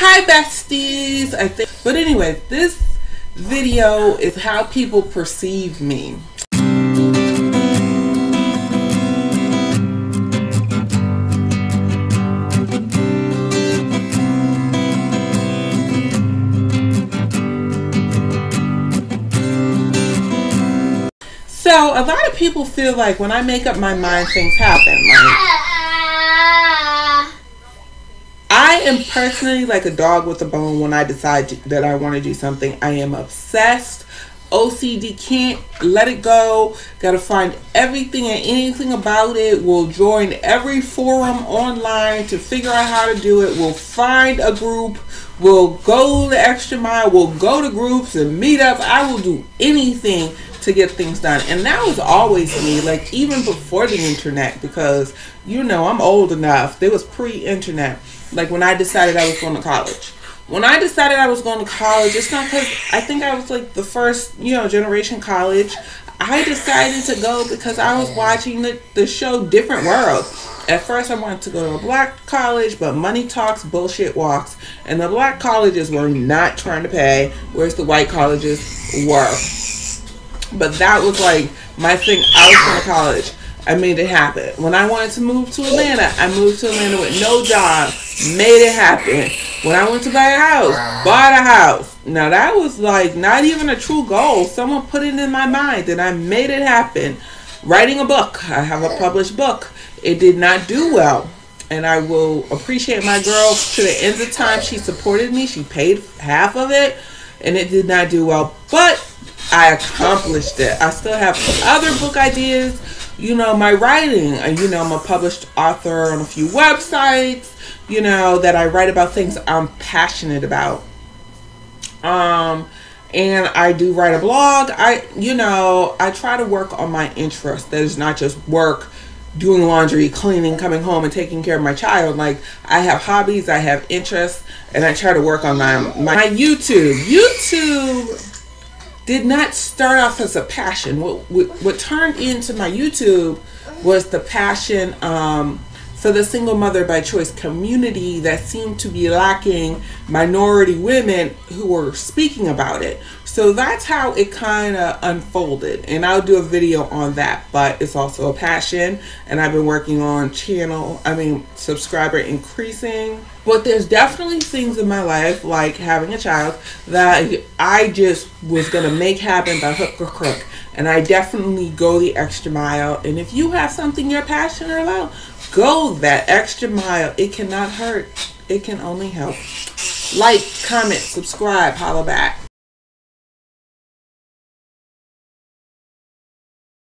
Hi besties. I think but anyway, this video is how people perceive me. So a lot of people feel like when I make up my mind, things happen. Like I am personally like a dog with a bone when I decide to, that I want to do something. I am obsessed. OCD can't let it go. Got to find everything and anything about it. Will join every forum online to figure out how to do it. Will find a group. Will go the extra mile. Will go to groups and meet up. I will do anything to get things done. And that was always me, like even before the internet, because you know, I'm old enough. There was pre internet like when I decided I was going to college. When I decided I was going to college, it's not because I think I was like the first, you know, generation college. I decided to go because I was watching the, the show Different World. At first, I wanted to go to a black college, but money talks, bullshit walks. And the black colleges were not trying to pay, whereas the white colleges were. But that was like my thing. I was going to college. I made it happen. When I wanted to move to Atlanta, I moved to Atlanta with no job, made it happen. When I went to buy a house, bought a house. Now that was like not even a true goal. Someone put it in my mind and I made it happen. Writing a book. I have a published book. It did not do well. And I will appreciate my girl to the end of time. She supported me. She paid half of it. And it did not do well. But I accomplished it. I still have other book ideas you know, my writing. You know, I'm a published author on a few websites, you know, that I write about things I'm passionate about. Um, and I do write a blog. I, you know, I try to work on my interests. That is not just work, doing laundry, cleaning, coming home, and taking care of my child. Like I have hobbies, I have interests, and I try to work on my my YouTube. YouTube did not start off as a passion. What, what, what turned into my YouTube was the passion um, for the single mother by choice community that seemed to be lacking minority women who were speaking about it. So that's how it kind of unfolded. And I'll do a video on that, but it's also a passion. And I've been working on channel, I mean, subscriber increasing. But there's definitely things in my life, like having a child, that I just was going to make happen by hook or crook. And I definitely go the extra mile. And if you have something you're passionate about, go that extra mile. It cannot hurt, it can only help. Like, comment, subscribe, holla back.